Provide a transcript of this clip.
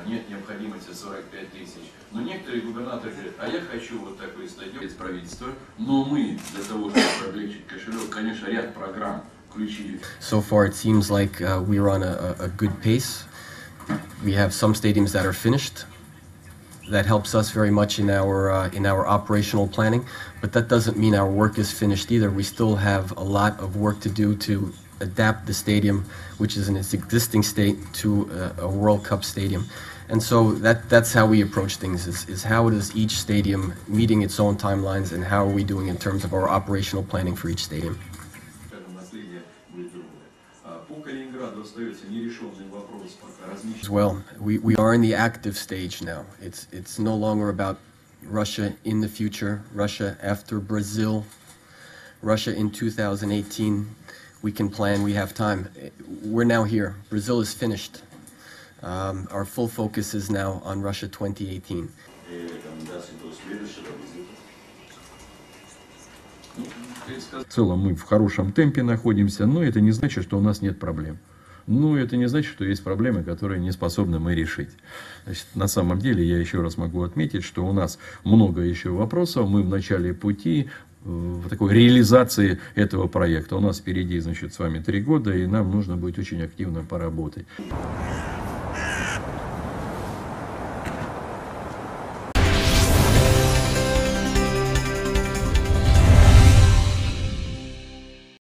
а нет необходимости 45 тысяч. Но некоторые губернаторы говорят, а я хочу вот такой стадион из правительства. Но мы для того, чтобы облегчить кошелек, конечно, ряд программ включили. So far, it seems like uh, we're on a, a a good pace. We have some stadiums that are finished. That helps us very much in our uh, in our operational planning, but that doesn't mean our work is finished either. We still have a lot of work to do to adapt the stadium, which is in its existing state, to a, a World Cup stadium. And so that, that's how we approach things, is, is how does each stadium meeting its own timelines and how are we doing in terms of our operational planning for each stadium. As well, we, we are in the active stage now. It's, it's no longer about Russia in the future, Russia after Brazil, Russia in 2018. We can plan, we have time. We're now here. Brazil is finished. Um, our full focus is now on Russia 2018. и рекомендации до следующего визита. Ну, предсказать В целом мы в хорошем темпе находимся, но это не значит, что у нас нет проблем. Ну, это не значит, что есть проблемы, которые не способны мы решить. Значит, на самом деле, я еще раз могу отметить, что у нас много еще вопросов. Мы в начале пути в такой реализации этого проекта. У нас впереди, значит, с вами три года, и нам нужно будет очень активно поработать.